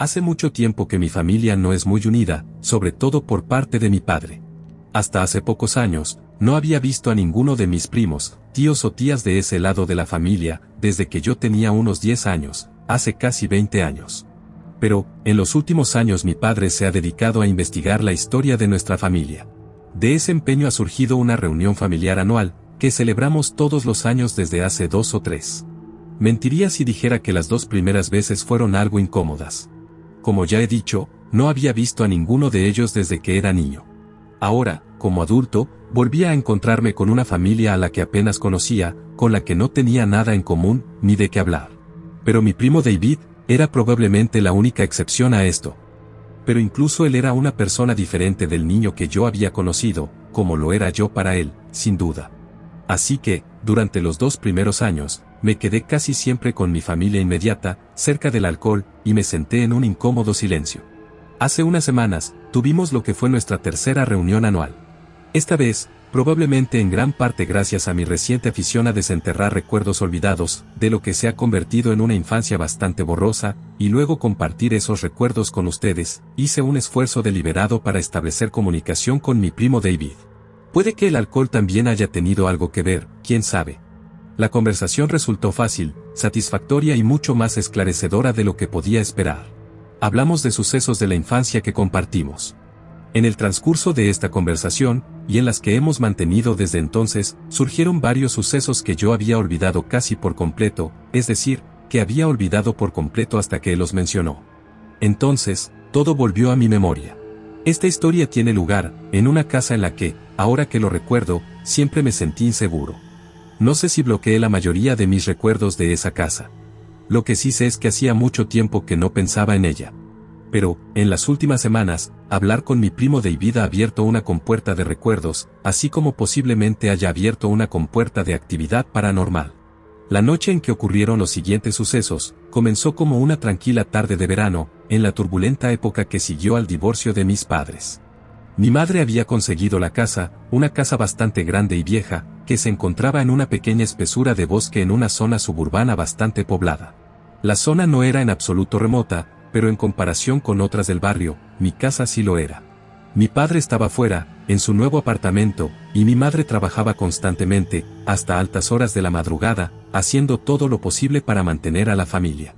Hace mucho tiempo que mi familia no es muy unida, sobre todo por parte de mi padre. Hasta hace pocos años, no había visto a ninguno de mis primos, tíos o tías de ese lado de la familia, desde que yo tenía unos 10 años, hace casi 20 años. Pero, en los últimos años mi padre se ha dedicado a investigar la historia de nuestra familia. De ese empeño ha surgido una reunión familiar anual, que celebramos todos los años desde hace dos o tres. Mentiría si dijera que las dos primeras veces fueron algo incómodas. Como ya he dicho, no había visto a ninguno de ellos desde que era niño. Ahora, como adulto, volví a encontrarme con una familia a la que apenas conocía, con la que no tenía nada en común, ni de qué hablar. Pero mi primo David, era probablemente la única excepción a esto. Pero incluso él era una persona diferente del niño que yo había conocido, como lo era yo para él, sin duda. Así que, durante los dos primeros años, me quedé casi siempre con mi familia inmediata, cerca del alcohol, y me senté en un incómodo silencio. Hace unas semanas, tuvimos lo que fue nuestra tercera reunión anual. Esta vez, probablemente en gran parte gracias a mi reciente afición a desenterrar recuerdos olvidados, de lo que se ha convertido en una infancia bastante borrosa, y luego compartir esos recuerdos con ustedes, hice un esfuerzo deliberado para establecer comunicación con mi primo David. Puede que el alcohol también haya tenido algo que ver, quién sabe. La conversación resultó fácil, satisfactoria y mucho más esclarecedora de lo que podía esperar. Hablamos de sucesos de la infancia que compartimos. En el transcurso de esta conversación, y en las que hemos mantenido desde entonces, surgieron varios sucesos que yo había olvidado casi por completo, es decir, que había olvidado por completo hasta que los mencionó. Entonces, todo volvió a mi memoria. Esta historia tiene lugar, en una casa en la que, ahora que lo recuerdo, siempre me sentí inseguro. No sé si bloqueé la mayoría de mis recuerdos de esa casa. Lo que sí sé es que hacía mucho tiempo que no pensaba en ella. Pero, en las últimas semanas, hablar con mi primo David ha abierto una compuerta de recuerdos, así como posiblemente haya abierto una compuerta de actividad paranormal. La noche en que ocurrieron los siguientes sucesos, comenzó como una tranquila tarde de verano, en la turbulenta época que siguió al divorcio de mis padres. Mi madre había conseguido la casa, una casa bastante grande y vieja, que se encontraba en una pequeña espesura de bosque en una zona suburbana bastante poblada. La zona no era en absoluto remota, pero en comparación con otras del barrio, mi casa sí lo era. Mi padre estaba fuera, en su nuevo apartamento, y mi madre trabajaba constantemente, hasta altas horas de la madrugada, haciendo todo lo posible para mantener a la familia.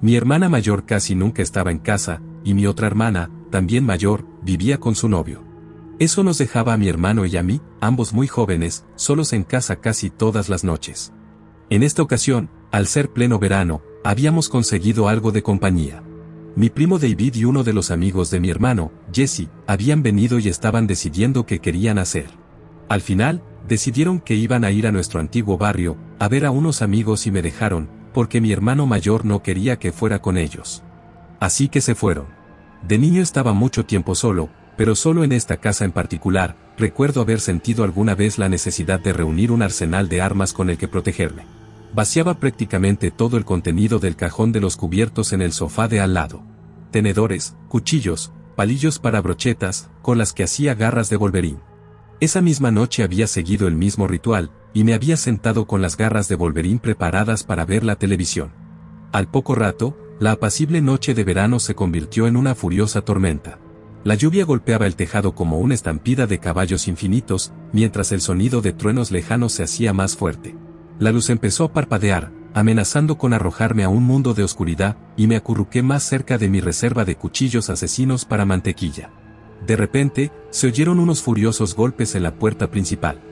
Mi hermana mayor casi nunca estaba en casa, y mi otra hermana, también mayor, vivía con su novio. Eso nos dejaba a mi hermano y a mí, ambos muy jóvenes, solos en casa casi todas las noches. En esta ocasión, al ser pleno verano, habíamos conseguido algo de compañía. Mi primo David y uno de los amigos de mi hermano, Jesse, habían venido y estaban decidiendo qué querían hacer. Al final, decidieron que iban a ir a nuestro antiguo barrio, a ver a unos amigos y me dejaron, porque mi hermano mayor no quería que fuera con ellos. Así que se fueron. De niño estaba mucho tiempo solo, pero solo en esta casa en particular, recuerdo haber sentido alguna vez la necesidad de reunir un arsenal de armas con el que protegerme. Vaciaba prácticamente todo el contenido del cajón de los cubiertos en el sofá de al lado. Tenedores, cuchillos, palillos para brochetas, con las que hacía garras de Wolverine. Esa misma noche había seguido el mismo ritual, y me había sentado con las garras de Wolverine preparadas para ver la televisión. Al poco rato, la apacible noche de verano se convirtió en una furiosa tormenta. La lluvia golpeaba el tejado como una estampida de caballos infinitos, mientras el sonido de truenos lejanos se hacía más fuerte. La luz empezó a parpadear, amenazando con arrojarme a un mundo de oscuridad, y me acurruqué más cerca de mi reserva de cuchillos asesinos para mantequilla. De repente, se oyeron unos furiosos golpes en la puerta principal.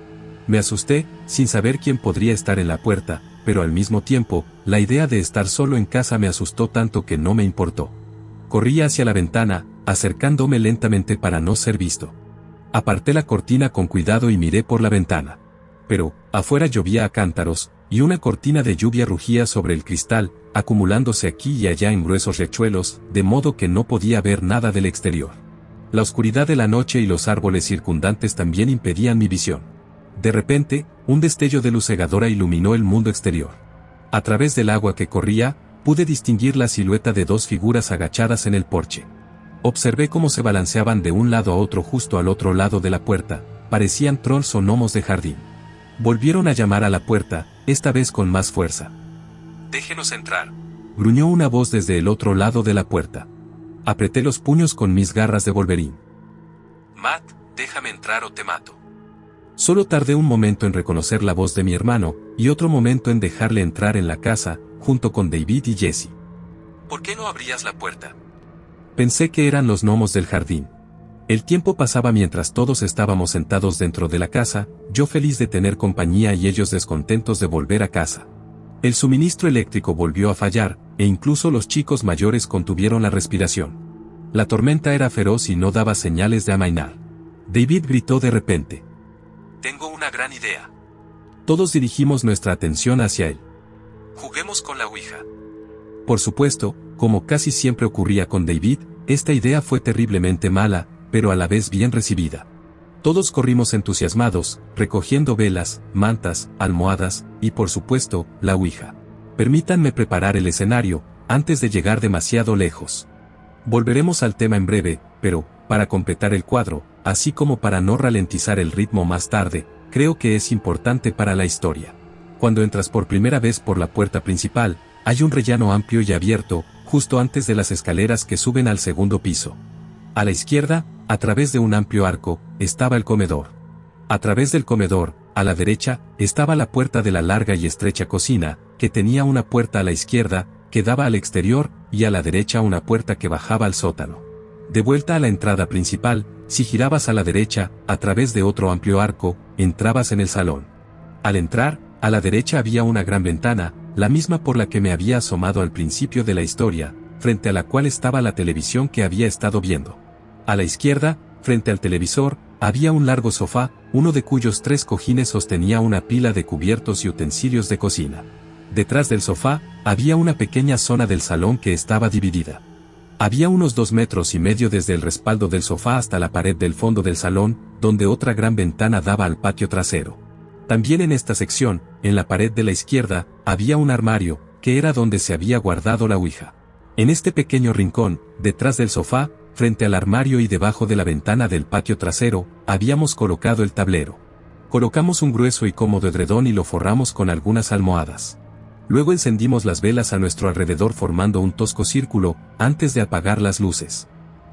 Me asusté, sin saber quién podría estar en la puerta, pero al mismo tiempo, la idea de estar solo en casa me asustó tanto que no me importó. Corrí hacia la ventana, acercándome lentamente para no ser visto. Aparté la cortina con cuidado y miré por la ventana pero, afuera llovía a cántaros, y una cortina de lluvia rugía sobre el cristal, acumulándose aquí y allá en gruesos rechuelos, de modo que no podía ver nada del exterior. La oscuridad de la noche y los árboles circundantes también impedían mi visión. De repente, un destello de luz cegadora iluminó el mundo exterior. A través del agua que corría, pude distinguir la silueta de dos figuras agachadas en el porche. Observé cómo se balanceaban de un lado a otro justo al otro lado de la puerta, parecían trolls o gnomos de jardín. Volvieron a llamar a la puerta, esta vez con más fuerza. Déjenos entrar. Gruñó una voz desde el otro lado de la puerta. Apreté los puños con mis garras de Wolverine. Matt, déjame entrar o te mato. Solo tardé un momento en reconocer la voz de mi hermano, y otro momento en dejarle entrar en la casa, junto con David y Jesse. ¿Por qué no abrías la puerta? Pensé que eran los gnomos del jardín. El tiempo pasaba mientras todos estábamos sentados dentro de la casa, yo feliz de tener compañía y ellos descontentos de volver a casa. El suministro eléctrico volvió a fallar, e incluso los chicos mayores contuvieron la respiración. La tormenta era feroz y no daba señales de amainar. David gritó de repente. Tengo una gran idea. Todos dirigimos nuestra atención hacia él. Juguemos con la Ouija. Por supuesto, como casi siempre ocurría con David, esta idea fue terriblemente mala, pero a la vez bien recibida. Todos corrimos entusiasmados, recogiendo velas, mantas, almohadas, y por supuesto, la Ouija. Permítanme preparar el escenario, antes de llegar demasiado lejos. Volveremos al tema en breve, pero, para completar el cuadro, así como para no ralentizar el ritmo más tarde, creo que es importante para la historia. Cuando entras por primera vez por la puerta principal, hay un rellano amplio y abierto, justo antes de las escaleras que suben al segundo piso. A la izquierda, a través de un amplio arco, estaba el comedor. A través del comedor, a la derecha, estaba la puerta de la larga y estrecha cocina, que tenía una puerta a la izquierda, que daba al exterior, y a la derecha una puerta que bajaba al sótano. De vuelta a la entrada principal, si girabas a la derecha, a través de otro amplio arco, entrabas en el salón. Al entrar, a la derecha había una gran ventana, la misma por la que me había asomado al principio de la historia, frente a la cual estaba la televisión que había estado viendo. A la izquierda, frente al televisor, había un largo sofá, uno de cuyos tres cojines sostenía una pila de cubiertos y utensilios de cocina. Detrás del sofá, había una pequeña zona del salón que estaba dividida. Había unos dos metros y medio desde el respaldo del sofá hasta la pared del fondo del salón, donde otra gran ventana daba al patio trasero. También en esta sección, en la pared de la izquierda, había un armario, que era donde se había guardado la Ouija. En este pequeño rincón, detrás del sofá, frente al armario y debajo de la ventana del patio trasero, habíamos colocado el tablero. Colocamos un grueso y cómodo edredón y lo forramos con algunas almohadas. Luego encendimos las velas a nuestro alrededor formando un tosco círculo, antes de apagar las luces.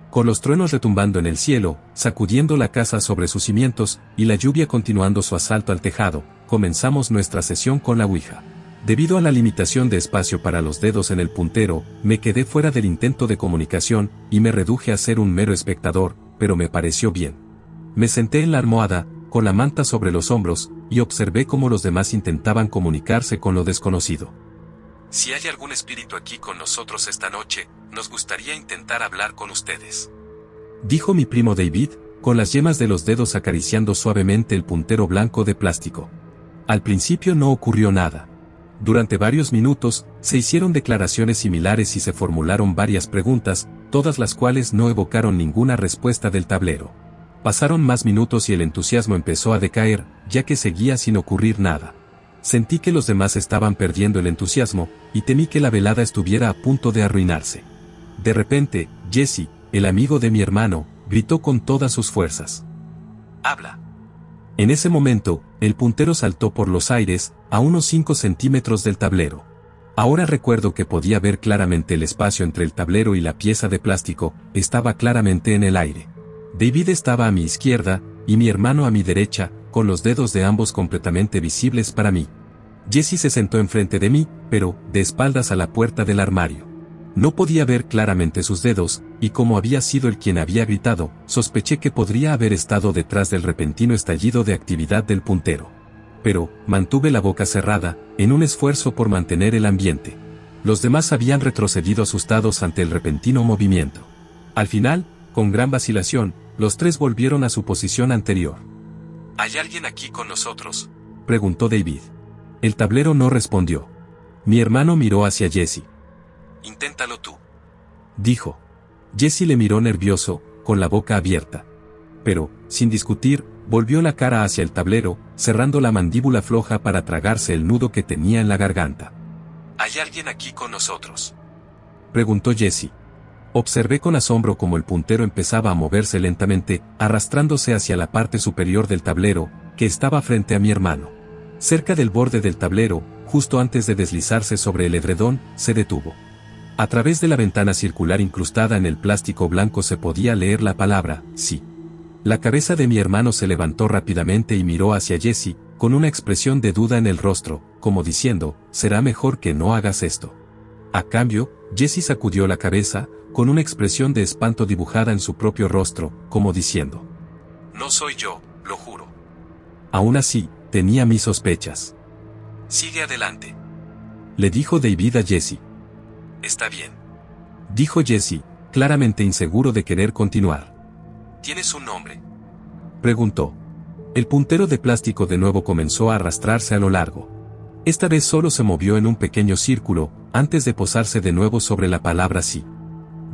Con los truenos retumbando en el cielo, sacudiendo la casa sobre sus cimientos, y la lluvia continuando su asalto al tejado, comenzamos nuestra sesión con la Ouija. Debido a la limitación de espacio para los dedos en el puntero, me quedé fuera del intento de comunicación, y me reduje a ser un mero espectador, pero me pareció bien. Me senté en la almohada, con la manta sobre los hombros, y observé cómo los demás intentaban comunicarse con lo desconocido. Si hay algún espíritu aquí con nosotros esta noche, nos gustaría intentar hablar con ustedes. Dijo mi primo David, con las yemas de los dedos acariciando suavemente el puntero blanco de plástico. Al principio no ocurrió nada. Durante varios minutos, se hicieron declaraciones similares y se formularon varias preguntas, todas las cuales no evocaron ninguna respuesta del tablero. Pasaron más minutos y el entusiasmo empezó a decaer, ya que seguía sin ocurrir nada. Sentí que los demás estaban perdiendo el entusiasmo, y temí que la velada estuviera a punto de arruinarse. De repente, Jesse, el amigo de mi hermano, gritó con todas sus fuerzas. Habla. En ese momento, el puntero saltó por los aires, a unos 5 centímetros del tablero. Ahora recuerdo que podía ver claramente el espacio entre el tablero y la pieza de plástico, estaba claramente en el aire. David estaba a mi izquierda, y mi hermano a mi derecha, con los dedos de ambos completamente visibles para mí. Jesse se sentó enfrente de mí, pero, de espaldas a la puerta del armario. No podía ver claramente sus dedos, y como había sido el quien había gritado, sospeché que podría haber estado detrás del repentino estallido de actividad del puntero. Pero, mantuve la boca cerrada, en un esfuerzo por mantener el ambiente. Los demás habían retrocedido asustados ante el repentino movimiento. Al final, con gran vacilación, los tres volvieron a su posición anterior. ¿Hay alguien aquí con nosotros? preguntó David. El tablero no respondió. Mi hermano miró hacia Jesse. Inténtalo tú. Dijo. Jesse le miró nervioso, con la boca abierta. Pero, sin discutir, volvió la cara hacia el tablero, cerrando la mandíbula floja para tragarse el nudo que tenía en la garganta. ¿Hay alguien aquí con nosotros? Preguntó Jesse. Observé con asombro cómo el puntero empezaba a moverse lentamente, arrastrándose hacia la parte superior del tablero, que estaba frente a mi hermano. Cerca del borde del tablero, justo antes de deslizarse sobre el edredón, se detuvo. A través de la ventana circular incrustada en el plástico blanco se podía leer la palabra, sí. La cabeza de mi hermano se levantó rápidamente y miró hacia Jesse, con una expresión de duda en el rostro, como diciendo, será mejor que no hagas esto. A cambio, Jesse sacudió la cabeza, con una expresión de espanto dibujada en su propio rostro, como diciendo, No soy yo, lo juro. Aún así, tenía mis sospechas. Sigue adelante. Le dijo David a Jesse. Está bien. Dijo Jesse, claramente inseguro de querer continuar. ¿Tienes un nombre? Preguntó. El puntero de plástico de nuevo comenzó a arrastrarse a lo largo. Esta vez solo se movió en un pequeño círculo, antes de posarse de nuevo sobre la palabra sí.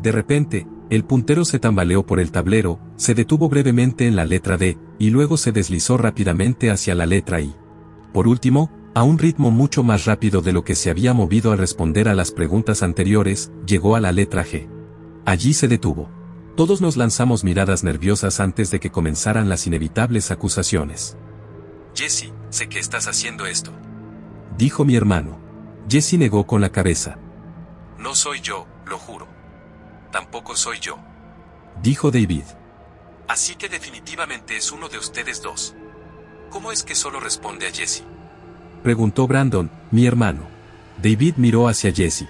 De repente, el puntero se tambaleó por el tablero, se detuvo brevemente en la letra D, y luego se deslizó rápidamente hacia la letra I. Por último, a un ritmo mucho más rápido de lo que se había movido al responder a las preguntas anteriores, llegó a la letra G. Allí se detuvo. Todos nos lanzamos miradas nerviosas antes de que comenzaran las inevitables acusaciones. Jesse, sé que estás haciendo esto. Dijo mi hermano. Jesse negó con la cabeza. No soy yo, lo juro. Tampoco soy yo. Dijo David. Así que definitivamente es uno de ustedes dos. ¿Cómo es que solo responde a Jesse? Preguntó Brandon, mi hermano. David miró hacia Jesse.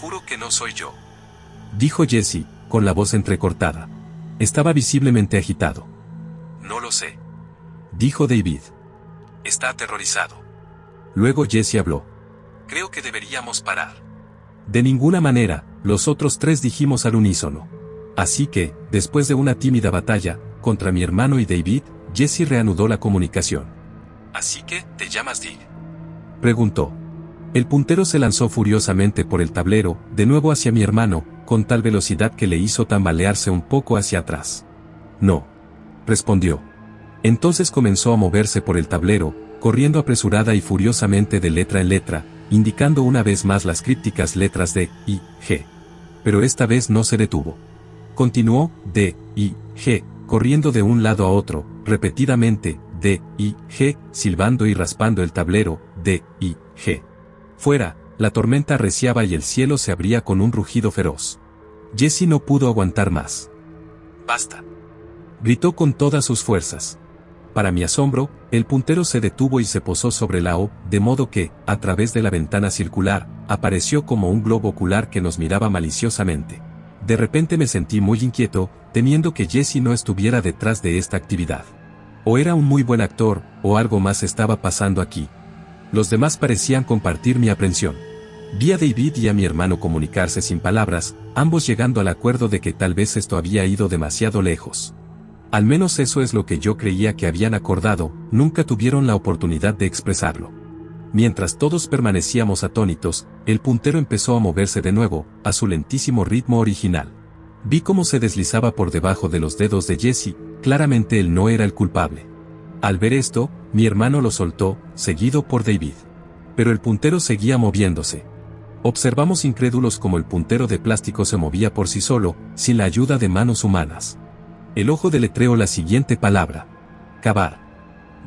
Juro que no soy yo. Dijo Jesse, con la voz entrecortada. Estaba visiblemente agitado. No lo sé. Dijo David. Está aterrorizado. Luego Jesse habló. Creo que deberíamos parar. De ninguna manera, los otros tres dijimos al unísono. Así que, después de una tímida batalla, contra mi hermano y David, Jesse reanudó la comunicación. Así que, ¿te llamas Dig? Preguntó. El puntero se lanzó furiosamente por el tablero, de nuevo hacia mi hermano, con tal velocidad que le hizo tambalearse un poco hacia atrás. No. Respondió. Entonces comenzó a moverse por el tablero, corriendo apresurada y furiosamente de letra en letra, indicando una vez más las crípticas letras de I, G. Pero esta vez no se detuvo. Continuó, D, I, G, corriendo de un lado a otro, repetidamente, D, I, G, silbando y raspando el tablero, D, I, G. Fuera, la tormenta arreciaba y el cielo se abría con un rugido feroz. Jesse no pudo aguantar más. Basta. Gritó con todas sus fuerzas. Para mi asombro, el puntero se detuvo y se posó sobre la O, de modo que, a través de la ventana circular, apareció como un globo ocular que nos miraba maliciosamente. De repente me sentí muy inquieto, temiendo que Jesse no estuviera detrás de esta actividad. O era un muy buen actor, o algo más estaba pasando aquí, los demás parecían compartir mi aprensión. Vi a David y a mi hermano comunicarse sin palabras, ambos llegando al acuerdo de que tal vez esto había ido demasiado lejos. Al menos eso es lo que yo creía que habían acordado, nunca tuvieron la oportunidad de expresarlo. Mientras todos permanecíamos atónitos, el puntero empezó a moverse de nuevo, a su lentísimo ritmo original. Vi cómo se deslizaba por debajo de los dedos de Jesse, claramente él no era el culpable. Al ver esto, mi hermano lo soltó, seguido por David. Pero el puntero seguía moviéndose. Observamos incrédulos como el puntero de plástico se movía por sí solo, sin la ayuda de manos humanas. El ojo deletreó la siguiente palabra. Cavar.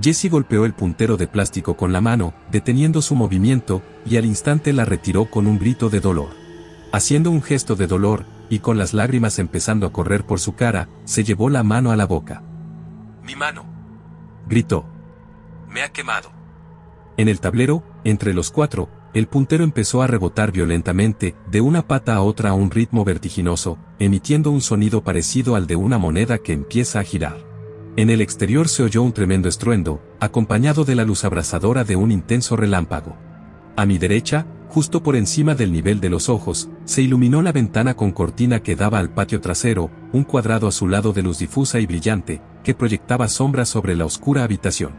Jesse golpeó el puntero de plástico con la mano, deteniendo su movimiento, y al instante la retiró con un grito de dolor. Haciendo un gesto de dolor, y con las lágrimas empezando a correr por su cara, se llevó la mano a la boca. Mi mano gritó. Me ha quemado. En el tablero, entre los cuatro, el puntero empezó a rebotar violentamente, de una pata a otra a un ritmo vertiginoso, emitiendo un sonido parecido al de una moneda que empieza a girar. En el exterior se oyó un tremendo estruendo, acompañado de la luz abrasadora de un intenso relámpago. A mi derecha, justo por encima del nivel de los ojos, se iluminó la ventana con cortina que daba al patio trasero, un cuadrado azulado de luz difusa y brillante, que proyectaba sombras sobre la oscura habitación.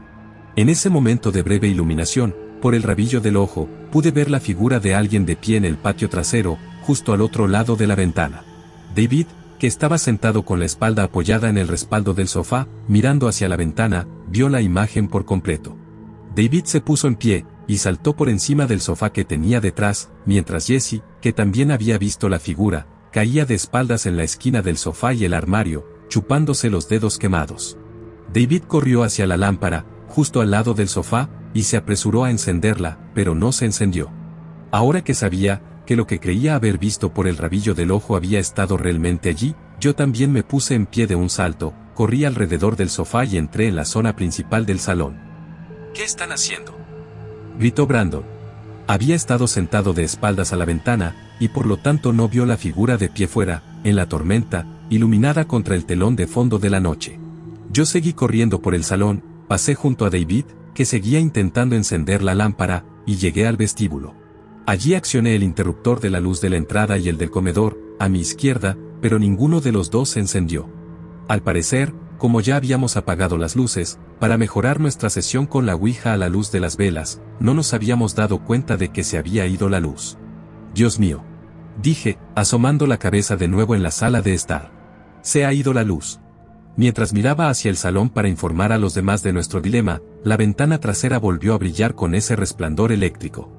En ese momento de breve iluminación, por el rabillo del ojo, pude ver la figura de alguien de pie en el patio trasero, justo al otro lado de la ventana. David, que estaba sentado con la espalda apoyada en el respaldo del sofá, mirando hacia la ventana, vio la imagen por completo. David se puso en pie, y saltó por encima del sofá que tenía detrás, mientras Jesse, que también había visto la figura, caía de espaldas en la esquina del sofá y el armario, chupándose los dedos quemados. David corrió hacia la lámpara, justo al lado del sofá, y se apresuró a encenderla, pero no se encendió. Ahora que sabía, que lo que creía haber visto por el rabillo del ojo había estado realmente allí, yo también me puse en pie de un salto, corrí alrededor del sofá y entré en la zona principal del salón. ¿Qué están haciendo? Gritó Brandon. Había estado sentado de espaldas a la ventana, y por lo tanto no vio la figura de pie fuera, en la tormenta, iluminada contra el telón de fondo de la noche. Yo seguí corriendo por el salón, pasé junto a David, que seguía intentando encender la lámpara, y llegué al vestíbulo. Allí accioné el interruptor de la luz de la entrada y el del comedor, a mi izquierda, pero ninguno de los dos se encendió. Al parecer, como ya habíamos apagado las luces, para mejorar nuestra sesión con la Ouija a la luz de las velas, no nos habíamos dado cuenta de que se había ido la luz. Dios mío. Dije, asomando la cabeza de nuevo en la sala de estar. Se ha ido la luz. Mientras miraba hacia el salón para informar a los demás de nuestro dilema, la ventana trasera volvió a brillar con ese resplandor eléctrico.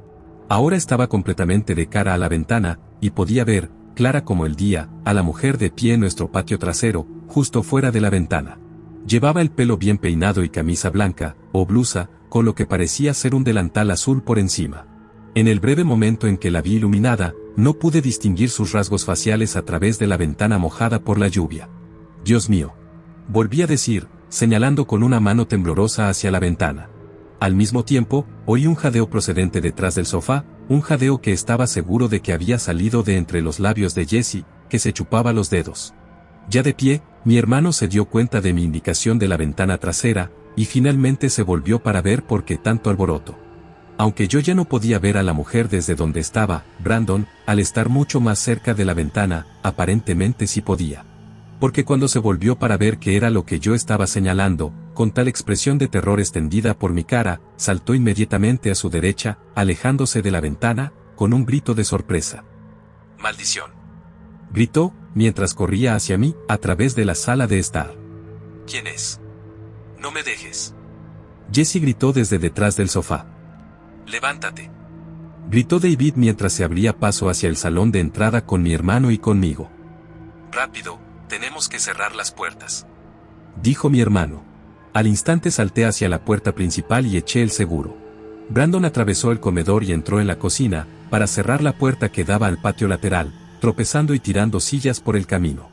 Ahora estaba completamente de cara a la ventana, y podía ver, clara como el día, a la mujer de pie en nuestro patio trasero, justo fuera de la ventana. Llevaba el pelo bien peinado y camisa blanca, o blusa, con lo que parecía ser un delantal azul por encima. En el breve momento en que la vi iluminada, no pude distinguir sus rasgos faciales a través de la ventana mojada por la lluvia. Dios mío. Volví a decir, señalando con una mano temblorosa hacia la ventana. Al mismo tiempo, oí un jadeo procedente detrás del sofá, un jadeo que estaba seguro de que había salido de entre los labios de Jesse, que se chupaba los dedos. Ya de pie, mi hermano se dio cuenta de mi indicación de la ventana trasera, y finalmente se volvió para ver por qué tanto alboroto. Aunque yo ya no podía ver a la mujer desde donde estaba, Brandon, al estar mucho más cerca de la ventana, aparentemente sí podía porque cuando se volvió para ver qué era lo que yo estaba señalando, con tal expresión de terror extendida por mi cara, saltó inmediatamente a su derecha, alejándose de la ventana, con un grito de sorpresa. ¡Maldición! Gritó, mientras corría hacia mí, a través de la sala de estar. ¿Quién es? No me dejes. Jesse gritó desde detrás del sofá. Levántate. Gritó David mientras se abría paso hacia el salón de entrada con mi hermano y conmigo. Rápido, tenemos que cerrar las puertas. Dijo mi hermano. Al instante salté hacia la puerta principal y eché el seguro. Brandon atravesó el comedor y entró en la cocina, para cerrar la puerta que daba al patio lateral, tropezando y tirando sillas por el camino.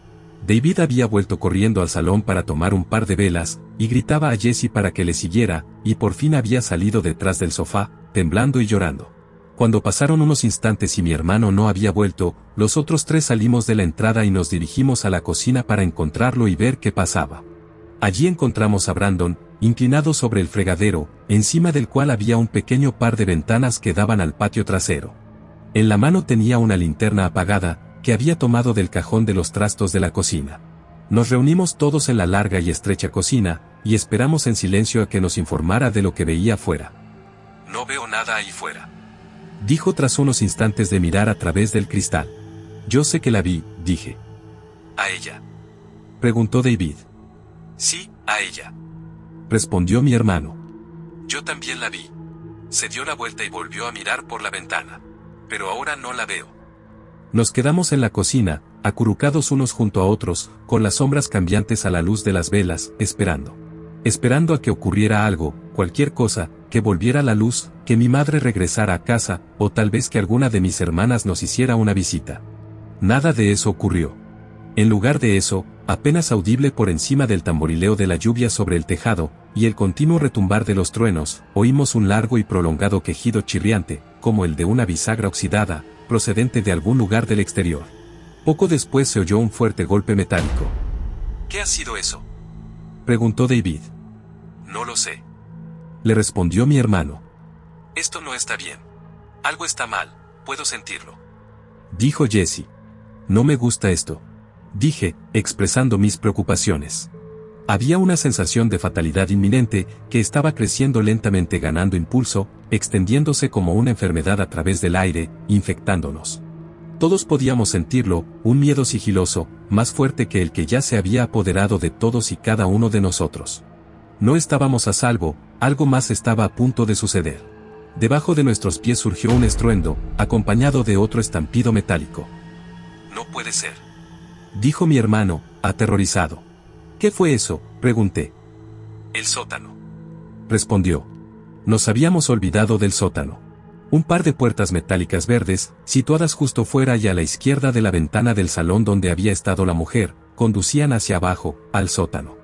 David había vuelto corriendo al salón para tomar un par de velas, y gritaba a Jesse para que le siguiera, y por fin había salido detrás del sofá, temblando y llorando. Cuando pasaron unos instantes y mi hermano no había vuelto, los otros tres salimos de la entrada y nos dirigimos a la cocina para encontrarlo y ver qué pasaba. Allí encontramos a Brandon, inclinado sobre el fregadero, encima del cual había un pequeño par de ventanas que daban al patio trasero. En la mano tenía una linterna apagada, que había tomado del cajón de los trastos de la cocina. Nos reunimos todos en la larga y estrecha cocina, y esperamos en silencio a que nos informara de lo que veía afuera. No veo nada ahí fuera dijo tras unos instantes de mirar a través del cristal. Yo sé que la vi, dije. ¿A ella? Preguntó David. Sí, a ella. Respondió mi hermano. Yo también la vi. Se dio la vuelta y volvió a mirar por la ventana. Pero ahora no la veo. Nos quedamos en la cocina, acurrucados unos junto a otros, con las sombras cambiantes a la luz de las velas, esperando. Esperando a que ocurriera algo, cualquier cosa, que volviera la luz, que mi madre regresara a casa, o tal vez que alguna de mis hermanas nos hiciera una visita. Nada de eso ocurrió. En lugar de eso, apenas audible por encima del tamborileo de la lluvia sobre el tejado, y el continuo retumbar de los truenos, oímos un largo y prolongado quejido chirriante, como el de una bisagra oxidada, procedente de algún lugar del exterior. Poco después se oyó un fuerte golpe metálico. ¿Qué ha sido eso? Preguntó David. No lo sé. Le respondió mi hermano. Esto no está bien. Algo está mal, puedo sentirlo. Dijo Jesse. No me gusta esto. Dije, expresando mis preocupaciones. Había una sensación de fatalidad inminente, que estaba creciendo lentamente ganando impulso, extendiéndose como una enfermedad a través del aire, infectándonos. Todos podíamos sentirlo, un miedo sigiloso, más fuerte que el que ya se había apoderado de todos y cada uno de nosotros. No estábamos a salvo, algo más estaba a punto de suceder. Debajo de nuestros pies surgió un estruendo, acompañado de otro estampido metálico. No puede ser. Dijo mi hermano, aterrorizado. ¿Qué fue eso? pregunté. El sótano. Respondió. Nos habíamos olvidado del sótano. Un par de puertas metálicas verdes, situadas justo fuera y a la izquierda de la ventana del salón donde había estado la mujer, conducían hacia abajo, al sótano.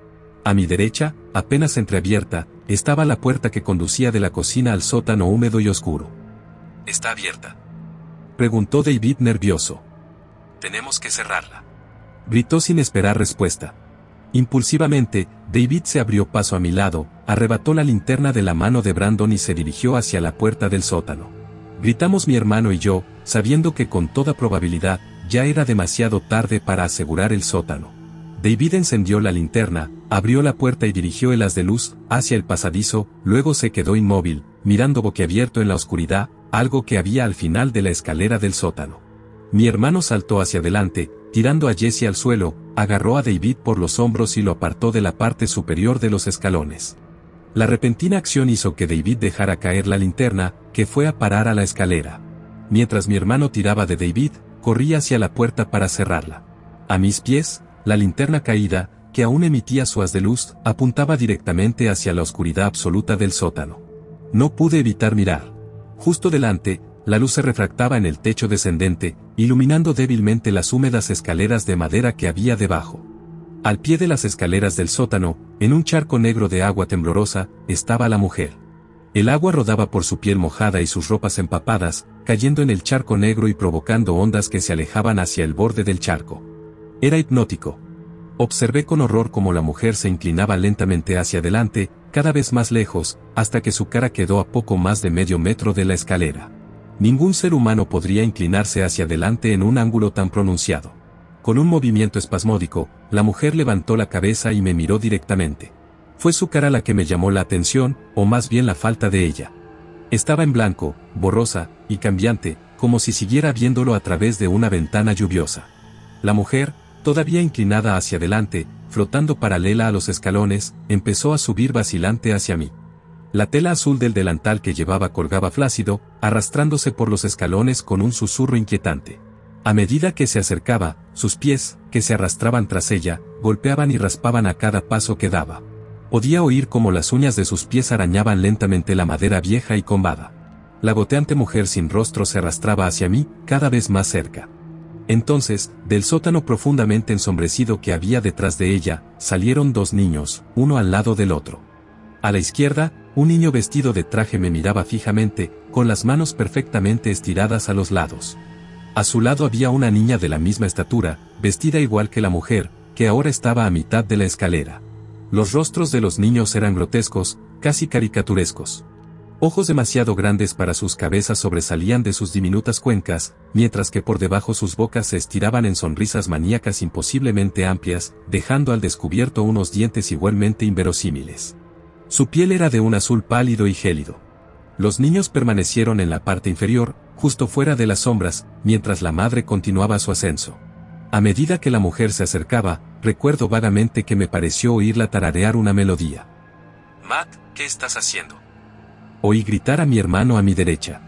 A mi derecha, apenas entreabierta, estaba la puerta que conducía de la cocina al sótano húmedo y oscuro. Está abierta. Preguntó David nervioso. Tenemos que cerrarla. Gritó sin esperar respuesta. Impulsivamente, David se abrió paso a mi lado, arrebató la linterna de la mano de Brandon y se dirigió hacia la puerta del sótano. Gritamos mi hermano y yo, sabiendo que con toda probabilidad, ya era demasiado tarde para asegurar el sótano. David encendió la linterna, abrió la puerta y dirigió el haz de luz hacia el pasadizo, luego se quedó inmóvil, mirando boquiabierto en la oscuridad, algo que había al final de la escalera del sótano. Mi hermano saltó hacia adelante, tirando a Jesse al suelo, agarró a David por los hombros y lo apartó de la parte superior de los escalones. La repentina acción hizo que David dejara caer la linterna, que fue a parar a la escalera. Mientras mi hermano tiraba de David, corría hacia la puerta para cerrarla. A mis pies, la linterna caída, que aún emitía su haz de luz, apuntaba directamente hacia la oscuridad absoluta del sótano. No pude evitar mirar. Justo delante, la luz se refractaba en el techo descendente, iluminando débilmente las húmedas escaleras de madera que había debajo. Al pie de las escaleras del sótano, en un charco negro de agua temblorosa, estaba la mujer. El agua rodaba por su piel mojada y sus ropas empapadas, cayendo en el charco negro y provocando ondas que se alejaban hacia el borde del charco. Era hipnótico. Observé con horror cómo la mujer se inclinaba lentamente hacia adelante, cada vez más lejos, hasta que su cara quedó a poco más de medio metro de la escalera. Ningún ser humano podría inclinarse hacia adelante en un ángulo tan pronunciado. Con un movimiento espasmódico, la mujer levantó la cabeza y me miró directamente. Fue su cara la que me llamó la atención, o más bien la falta de ella. Estaba en blanco, borrosa, y cambiante, como si siguiera viéndolo a través de una ventana lluviosa. La mujer, todavía inclinada hacia adelante, flotando paralela a los escalones, empezó a subir vacilante hacia mí. La tela azul del delantal que llevaba colgaba flácido, arrastrándose por los escalones con un susurro inquietante. A medida que se acercaba, sus pies, que se arrastraban tras ella, golpeaban y raspaban a cada paso que daba. Podía oír cómo las uñas de sus pies arañaban lentamente la madera vieja y combada. La goteante mujer sin rostro se arrastraba hacia mí, cada vez más cerca. Entonces, del sótano profundamente ensombrecido que había detrás de ella, salieron dos niños, uno al lado del otro. A la izquierda, un niño vestido de traje me miraba fijamente, con las manos perfectamente estiradas a los lados. A su lado había una niña de la misma estatura, vestida igual que la mujer, que ahora estaba a mitad de la escalera. Los rostros de los niños eran grotescos, casi caricaturescos. Ojos demasiado grandes para sus cabezas sobresalían de sus diminutas cuencas, mientras que por debajo sus bocas se estiraban en sonrisas maníacas imposiblemente amplias, dejando al descubierto unos dientes igualmente inverosímiles. Su piel era de un azul pálido y gélido. Los niños permanecieron en la parte inferior, justo fuera de las sombras, mientras la madre continuaba su ascenso. A medida que la mujer se acercaba, recuerdo vagamente que me pareció oírla tararear una melodía. Matt, ¿qué estás haciendo? Oí gritar a mi hermano a mi derecha.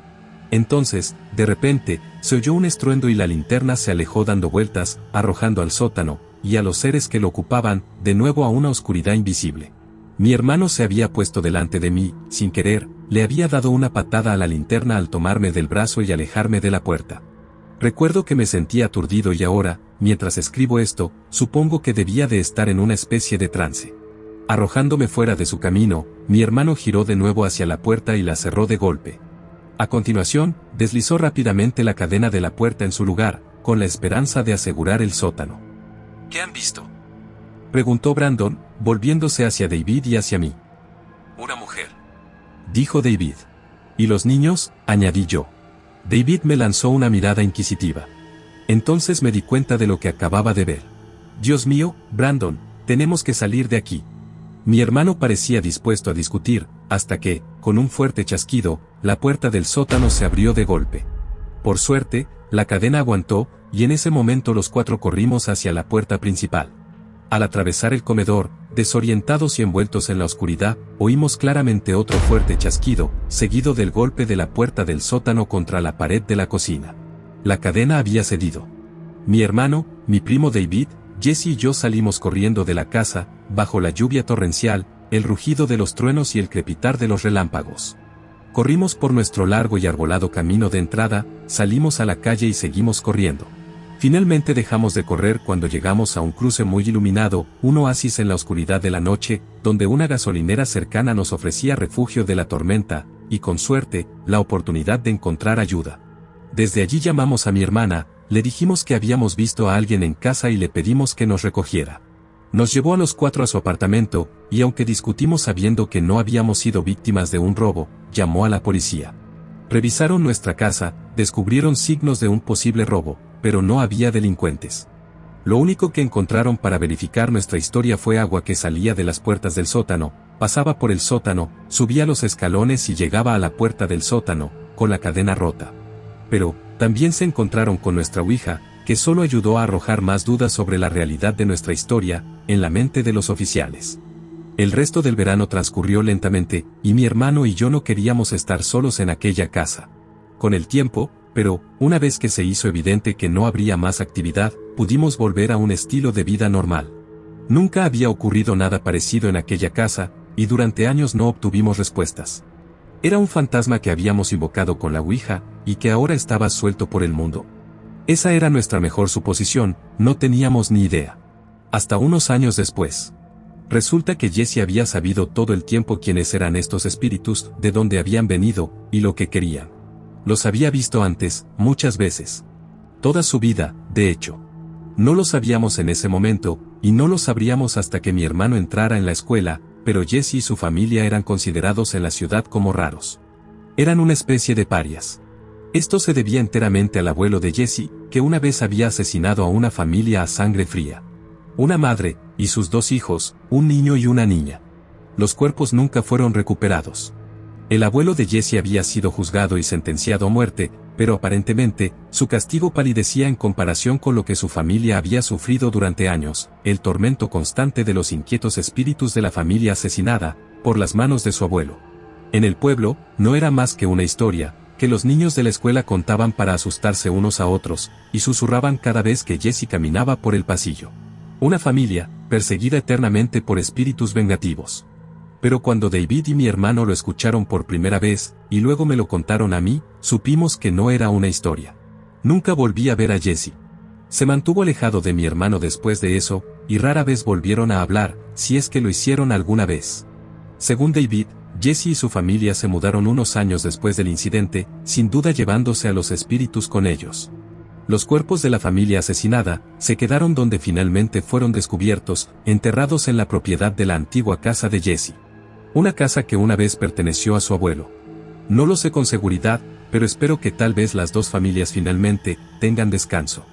Entonces, de repente, se oyó un estruendo y la linterna se alejó dando vueltas, arrojando al sótano, y a los seres que lo ocupaban, de nuevo a una oscuridad invisible. Mi hermano se había puesto delante de mí, sin querer, le había dado una patada a la linterna al tomarme del brazo y alejarme de la puerta. Recuerdo que me sentía aturdido y ahora, mientras escribo esto, supongo que debía de estar en una especie de trance. Arrojándome fuera de su camino, mi hermano giró de nuevo hacia la puerta y la cerró de golpe. A continuación, deslizó rápidamente la cadena de la puerta en su lugar, con la esperanza de asegurar el sótano. ¿Qué han visto? Preguntó Brandon, volviéndose hacia David y hacia mí. Una mujer. Dijo David. ¿Y los niños? añadí yo. David me lanzó una mirada inquisitiva. Entonces me di cuenta de lo que acababa de ver. Dios mío, Brandon, tenemos que salir de aquí. Mi hermano parecía dispuesto a discutir, hasta que, con un fuerte chasquido, la puerta del sótano se abrió de golpe. Por suerte, la cadena aguantó, y en ese momento los cuatro corrimos hacia la puerta principal. Al atravesar el comedor, desorientados y envueltos en la oscuridad, oímos claramente otro fuerte chasquido, seguido del golpe de la puerta del sótano contra la pared de la cocina. La cadena había cedido. Mi hermano, mi primo David, Jesse y yo salimos corriendo de la casa, bajo la lluvia torrencial, el rugido de los truenos y el crepitar de los relámpagos. Corrimos por nuestro largo y arbolado camino de entrada, salimos a la calle y seguimos corriendo. Finalmente dejamos de correr cuando llegamos a un cruce muy iluminado, un oasis en la oscuridad de la noche, donde una gasolinera cercana nos ofrecía refugio de la tormenta, y con suerte, la oportunidad de encontrar ayuda. Desde allí llamamos a mi hermana, le dijimos que habíamos visto a alguien en casa y le pedimos que nos recogiera. Nos llevó a los cuatro a su apartamento, y aunque discutimos sabiendo que no habíamos sido víctimas de un robo, llamó a la policía. Revisaron nuestra casa, descubrieron signos de un posible robo, pero no había delincuentes. Lo único que encontraron para verificar nuestra historia fue agua que salía de las puertas del sótano, pasaba por el sótano, subía los escalones y llegaba a la puerta del sótano, con la cadena rota. Pero, también se encontraron con nuestra Ouija, que solo ayudó a arrojar más dudas sobre la realidad de nuestra historia, en la mente de los oficiales. El resto del verano transcurrió lentamente, y mi hermano y yo no queríamos estar solos en aquella casa. Con el tiempo, pero, una vez que se hizo evidente que no habría más actividad, pudimos volver a un estilo de vida normal. Nunca había ocurrido nada parecido en aquella casa, y durante años no obtuvimos respuestas. Era un fantasma que habíamos invocado con la Ouija, y que ahora estaba suelto por el mundo. Esa era nuestra mejor suposición, no teníamos ni idea. Hasta unos años después. Resulta que Jesse había sabido todo el tiempo quiénes eran estos espíritus, de dónde habían venido, y lo que querían. Los había visto antes, muchas veces. Toda su vida, de hecho. No lo sabíamos en ese momento, y no lo sabríamos hasta que mi hermano entrara en la escuela, pero Jesse y su familia eran considerados en la ciudad como raros. Eran una especie de parias. Esto se debía enteramente al abuelo de Jesse, que una vez había asesinado a una familia a sangre fría. Una madre, y sus dos hijos, un niño y una niña. Los cuerpos nunca fueron recuperados. El abuelo de Jesse había sido juzgado y sentenciado a muerte, pero aparentemente, su castigo palidecía en comparación con lo que su familia había sufrido durante años, el tormento constante de los inquietos espíritus de la familia asesinada, por las manos de su abuelo. En el pueblo, no era más que una historia, que los niños de la escuela contaban para asustarse unos a otros, y susurraban cada vez que Jesse caminaba por el pasillo. Una familia, perseguida eternamente por espíritus vengativos. Pero cuando David y mi hermano lo escucharon por primera vez, y luego me lo contaron a mí, supimos que no era una historia. Nunca volví a ver a Jesse. Se mantuvo alejado de mi hermano después de eso, y rara vez volvieron a hablar, si es que lo hicieron alguna vez. Según David, Jesse y su familia se mudaron unos años después del incidente, sin duda llevándose a los espíritus con ellos. Los cuerpos de la familia asesinada se quedaron donde finalmente fueron descubiertos, enterrados en la propiedad de la antigua casa de Jesse. Una casa que una vez perteneció a su abuelo. No lo sé con seguridad, pero espero que tal vez las dos familias finalmente tengan descanso.